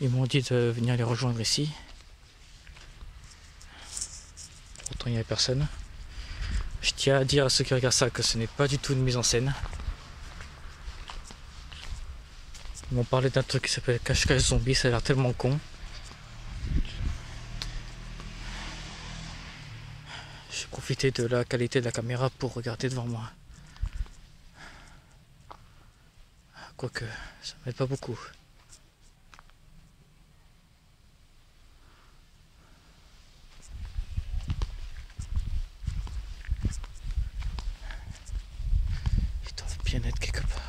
Ils m'ont dit de venir les rejoindre ici. Pourtant il n'y avait personne. Je tiens à dire à ceux qui regardent ça que ce n'est pas du tout une mise en scène. Ils m'ont parlé d'un truc qui s'appelle cache-cache zombie, ça a l'air tellement con. J'ai profité de la qualité de la caméra pour regarder devant moi. Quoique, ça m'aide pas beaucoup. Ils doivent bien être quelque part.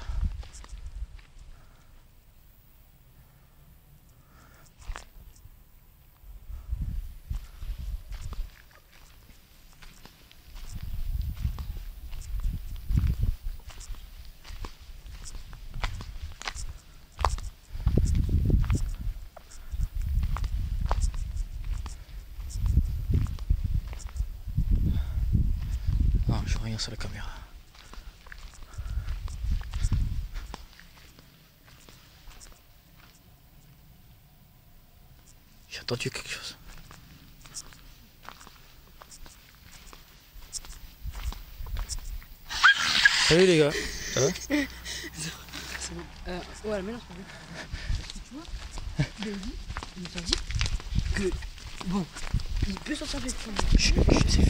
Non, je vois rien sur la caméra. J'ai entendu quelque chose. Salut les gars. Ça va? Euh, ouais, c'est pas vrai. Parce que tu vois, il nous a dit que, bon, il peut sortir avec son Je, je sais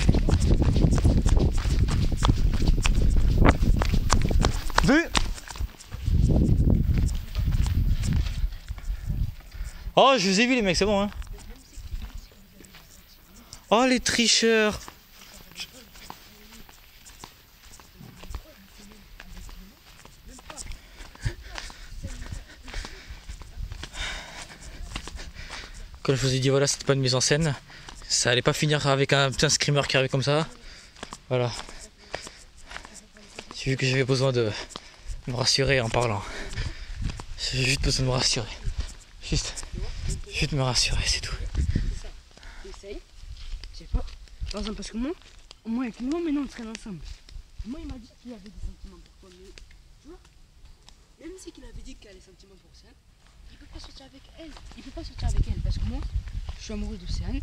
Vu? Oh, je vous ai vu les mecs, c'est bon hein. Oh les tricheurs Comme je vous ai dit, voilà, c'était pas une mise en scène. Ça allait pas finir avec un putain screamer qui arrive comme ça. Voilà. J'ai vu que j'avais besoin de me rassurer en parlant. J'ai juste besoin de me rassurer. Juste, juste me rassurer, c'est tout. Sais pas. Par exemple, parce que moi, moi avec moi, maintenant on traîne ensemble. Moi, il m'a dit qu'il avait des sentiments pour toi, mais tu vois, même si qu'il avait dit qu'il a des sentiments pour Océane, il peut pas sortir avec elle. Il peut pas sortir avec elle parce que moi, je suis amoureux d'Océane.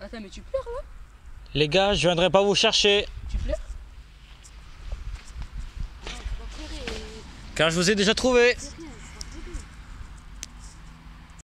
Attends, mais tu pleures là? Les gars, je viendrai pas vous chercher. Tu pleures? Car je vous ai déjà trouvé.